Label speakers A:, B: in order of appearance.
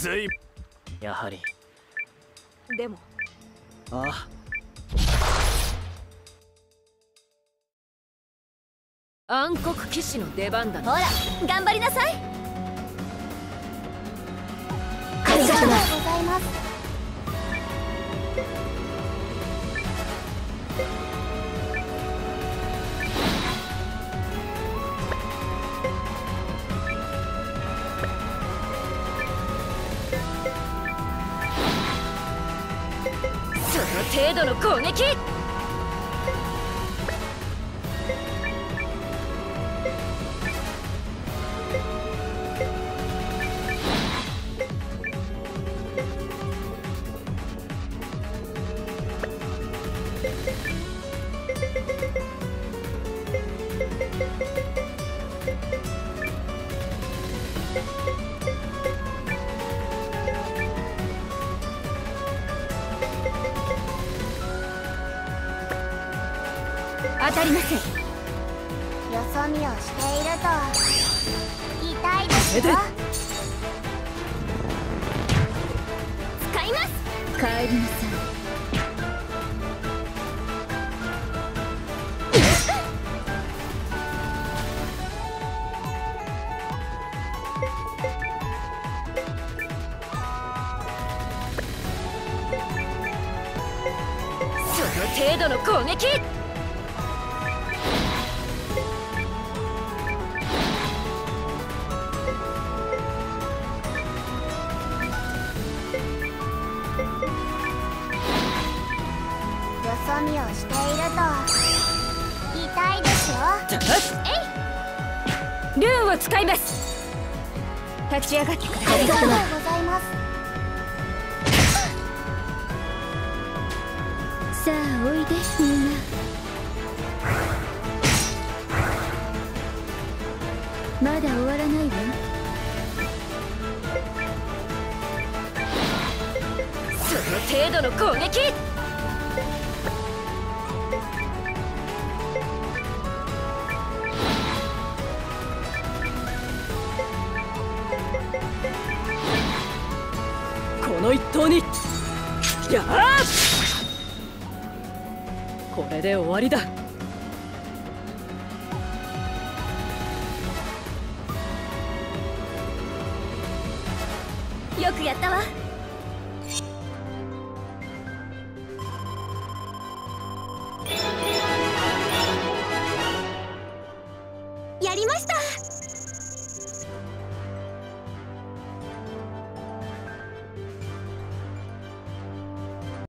A: ずい。
B: やはり。
C: でも。
B: ああ。
C: 暗黒騎士の出番だ
D: ほら頑張りなさい。
E: ありがとうございます
C: の程度の攻撃。当たりません。
E: よそ見をしていると痛いですよ。
D: 使います。
C: 帰りなさい。その程度の攻撃
E: よそ見をしていると痛いですよ。
C: ルーンを使います立ち上がってください
E: ありがとうございます
D: さあおいでみんなまだ終わらないわ
C: その程度の攻撃この一投に。やあこれで終わりだ。
D: よくやったわ。